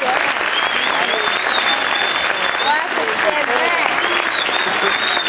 Quá khủng khiếp quá